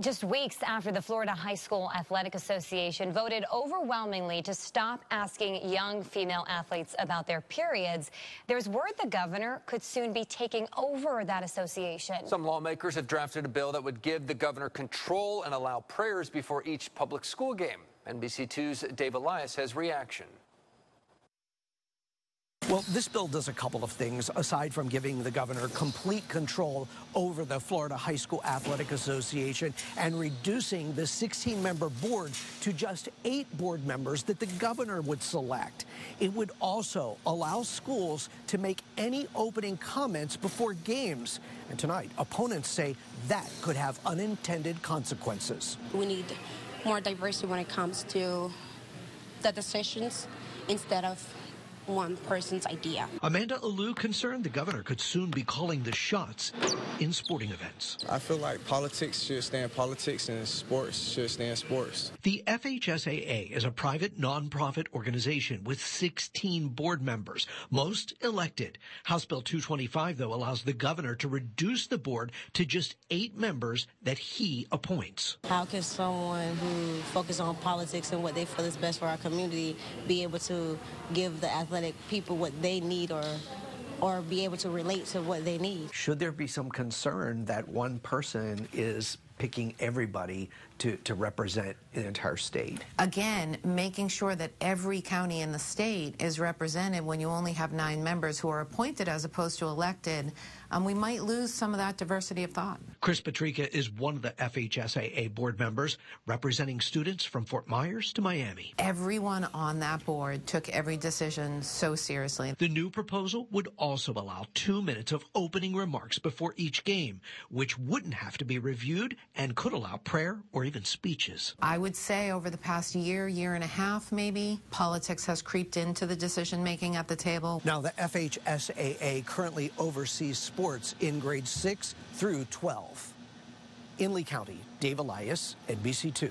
Just weeks after the Florida High School Athletic Association voted overwhelmingly to stop asking young female athletes about their periods, there's word the governor could soon be taking over that association. Some lawmakers have drafted a bill that would give the governor control and allow prayers before each public school game. NBC2's Dave Elias has reaction. Well, this bill does a couple of things aside from giving the governor complete control over the Florida High School Athletic Association and reducing the 16 member board to just eight board members that the governor would select. It would also allow schools to make any opening comments before games. And tonight, opponents say that could have unintended consequences. We need more diversity when it comes to the decisions instead of one person's idea. Amanda Alou concerned the governor could soon be calling the shots in sporting events. I feel like politics should stay in politics and sports should stay in sports. The FHSAA is a private nonprofit organization with 16 board members, most elected. House Bill 225, though, allows the governor to reduce the board to just eight members that he appoints. How can someone who focuses on politics and what they feel is best for our community be able to give the athletic people what they need or or be able to relate to what they need. Should there be some concern that one person is picking everybody to, to represent an entire state? Again, making sure that every county in the state is represented when you only have nine members who are appointed as opposed to elected, um, we might lose some of that diversity of thought. Chris Patrica is one of the FHSAA board members representing students from Fort Myers to Miami. Everyone on that board took every decision so seriously. The new proposal would also allow two minutes of opening remarks before each game, which wouldn't have to be reviewed and could allow prayer or even speeches. I would say over the past year, year and a half maybe, politics has creeped into the decision making at the table. Now, the FHSAA currently oversees sports in grades 6 through 12. In Lee County, Dave Elias, NBC2.